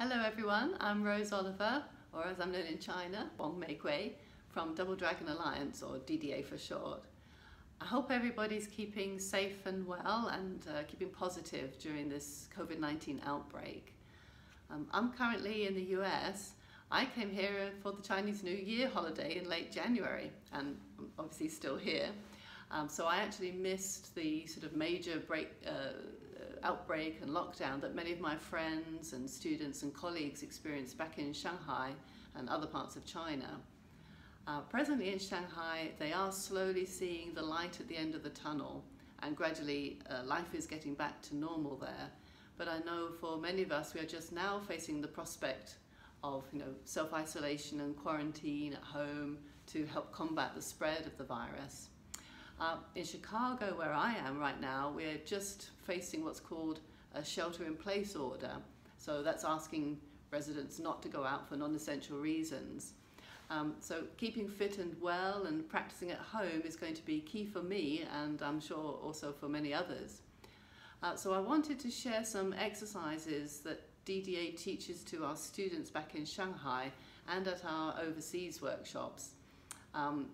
Hello everyone, I'm Rose Oliver, or as I'm known in China, Wong Mei Gui, from Double Dragon Alliance, or DDA for short. I hope everybody's keeping safe and well and uh, keeping positive during this COVID-19 outbreak. Um, I'm currently in the US. I came here for the Chinese New Year holiday in late January and I'm obviously still here. Um, so I actually missed the sort of major break, uh, outbreak and lockdown that many of my friends and students and colleagues experienced back in Shanghai and other parts of China. Uh, presently in Shanghai, they are slowly seeing the light at the end of the tunnel and gradually uh, life is getting back to normal there. But I know for many of us, we are just now facing the prospect of you know, self-isolation and quarantine at home to help combat the spread of the virus. Uh, in Chicago, where I am right now, we're just facing what's called a shelter-in-place order. So that's asking residents not to go out for non-essential reasons. Um, so keeping fit and well and practicing at home is going to be key for me and I'm sure also for many others. Uh, so I wanted to share some exercises that DDA teaches to our students back in Shanghai and at our overseas workshops. Um,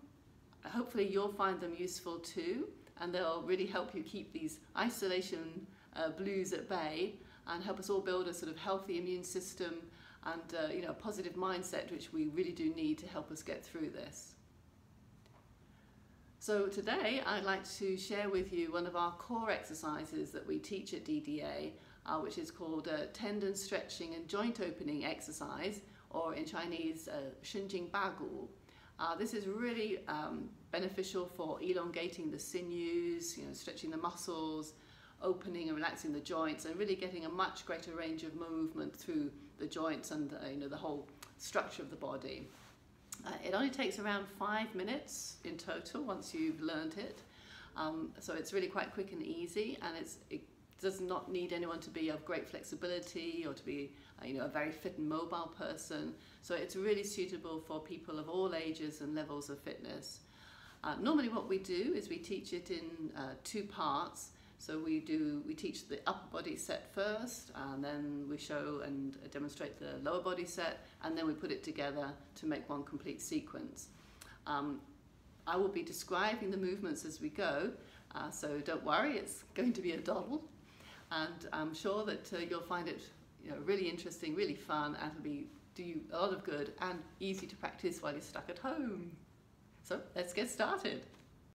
hopefully you'll find them useful too and they'll really help you keep these isolation uh, blues at bay and help us all build a sort of healthy immune system and uh, you know a positive mindset which we really do need to help us get through this. So today I'd like to share with you one of our core exercises that we teach at DDA uh, which is called uh, tendon stretching and joint opening exercise or in Chinese uh, Shenjing Bagu. Uh, this is really um, beneficial for elongating the sinews, you know, stretching the muscles, opening and relaxing the joints, and really getting a much greater range of movement through the joints and uh, you know the whole structure of the body. Uh, it only takes around five minutes in total once you've learned it. Um, so it's really quite quick and easy, and it's, it does not need anyone to be of great flexibility or to be uh, you know, a very fit and mobile person. So it's really suitable for people of all ages and levels of fitness. Uh, normally what we do is we teach it in uh, two parts. So we do we teach the upper body set first, and then we show and demonstrate the lower body set, and then we put it together to make one complete sequence. Um, I will be describing the movements as we go, uh, so don't worry, it's going to be a doddle, and I'm sure that uh, you'll find it you know, really interesting, really fun, and it'll be do you a lot of good and easy to practice while you're stuck at home. So let's get started.